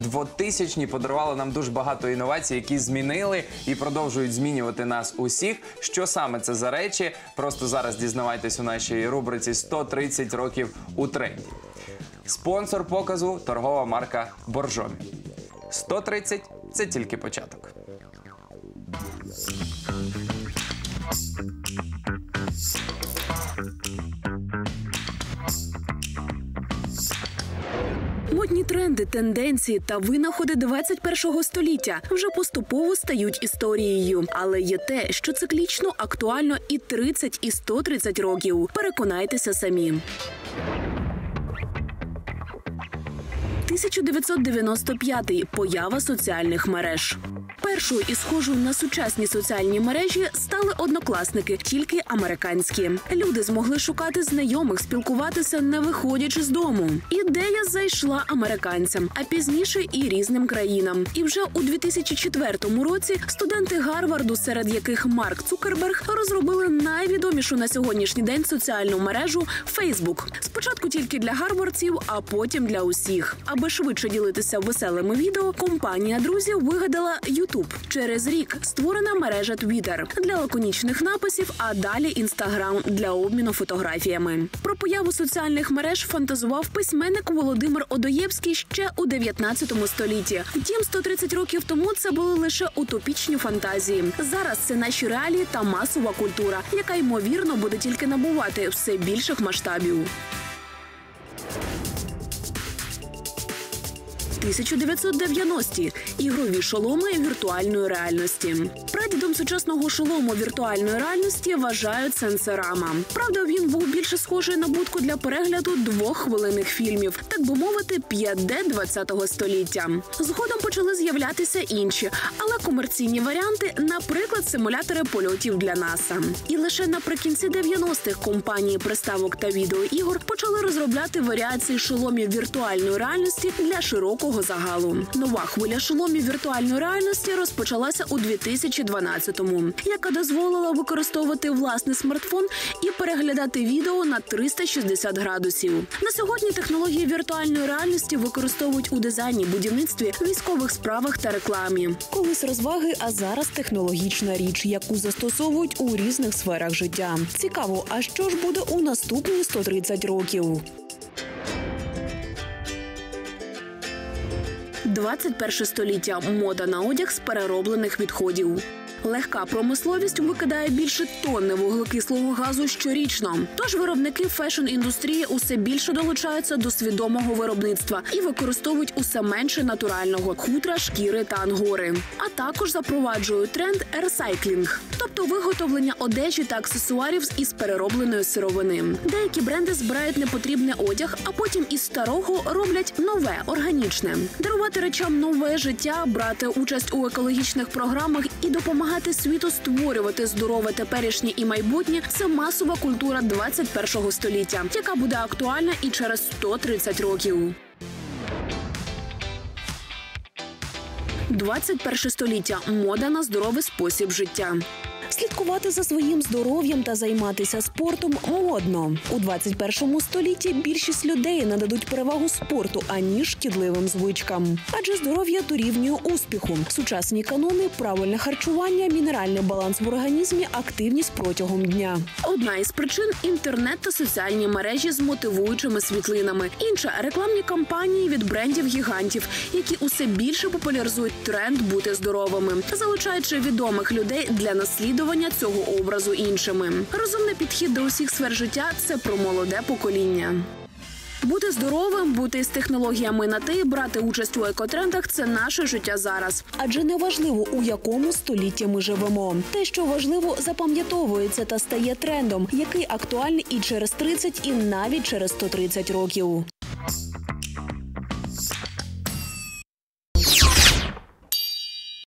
2000-ні подарували нам дуже багато інновацій, які змінили і продовжують змінювати нас усіх. Що саме це за речі? Просто зараз дізнавайтесь у нашій рубриці «130 років у тренді. Спонсор показу торгова марка Боржомі. 130 – це тільки початок. Тренди, тенденції та винаходи 21-го століття вже поступово стають історією. Але є те, що циклічно актуально і 30, і 130 років. Переконайтеся самі. 1995 поява соціальних мереж. Першою і схожою на сучасні соціальні мережі стали однокласники, тільки американські. Люди змогли шукати знайомих, спілкуватися, не виходячи з дому. Ідея зайшла американцям, а пізніше і різним країнам. І вже у 2004 році студенти Гарварду, серед яких Марк Цукерберг, розробили найвідомішу на сьогоднішній день соціальну мережу Facebook. Спочатку тільки для гарвардців, а потім для усіх. Аби швидше ділитися веселими відео, компанія друзів вигадала YouTube. Через рік створена мережа Twitter для лаконічних написів, а далі Instagram для обміну фотографіями. Про появу соціальних мереж фантазував письменник Володимир Одоєвський ще у 19 столітті. Втім, 130 років тому це були лише утопічні фантазії. Зараз це наші реалії та масова культура, яка ймовірно буде тільки набувати все більших масштабів. 1990-ті – ігрові шоломи віртуальної реальності. Прадідом сучасного шолому віртуальної реальності вважають сенсорама. Правда, він був більше схожий на будку для перегляду двоххвилинних фільмів, так би мовити, 5D 20-го століття. Згодом почали з'являтися інші, але комерційні варіанти, наприклад, симулятори польотів для НАСА. І лише наприкінці 90-х компанії приставок та відеоігор почали розробляти варіації шоломів віртуальної реальності для широкого загалу. Нова хвиля шоломів віртуальної реальності розпочалася у 2012-му, яка дозволила використовувати власний смартфон і переглядати відео на 360 градусів. На сьогодні технології віртуальної реальності використовують у дизайні, будівництві, військових справах та рекламі. Колись розваги, а зараз технологічна річ, яку застосовують у різних сферах життя. Цікаво, а що ж буде у наступні 130 років? 21 століття мода на одяг з перероблених відходів. Легка промисловість викидає більше тонни вуглекислого газу щорічно. Тож виробники фешн-індустрії усе більше долучаються до свідомого виробництва і використовують усе менше натурального хутра, шкіри та ангори. А також запроваджують тренд ресайклінг, тобто виготовлення одежі та аксесуарів із переробленої сировини. Деякі бренди збирають непотрібний одяг, а потім із старого роблять нове органічне. Дарувати речам нове життя, брати участь у екологічних програмах і допомагати світу створювати здорове теперішнє і майбутнє це масова культура 21 століття, яка буде актуальна і через 130 років. 21 століття мода на здоровий спосіб життя. Слідкувати за своїм здоров'ям та займатися спортом модно у 21 столітті. Більшість людей нададуть перевагу спорту аніж шкідливим звичкам, адже здоров'я дорівнює успіху. Сучасні канони, правильне харчування, мінеральний баланс в організмі, активність протягом дня. Одна із причин інтернет та соціальні мережі з мотивуючими світлинами. Інша рекламні кампанії від брендів гігантів, які усе більше популяризують тренд бути здоровими, залучаючи відомих людей для наслідування цього образу іншими. Розумний підхід до усіх сфер життя це про молоде покоління. Бути здоровим, бути з технологіями на ти, брати участь у екотрендах це наше життя зараз. Адже не важливо, у якому столітті ми живемо. Те, що важливо, запам'ятовується та стає трендом, який актуальний і через 30, і навіть через 130 років.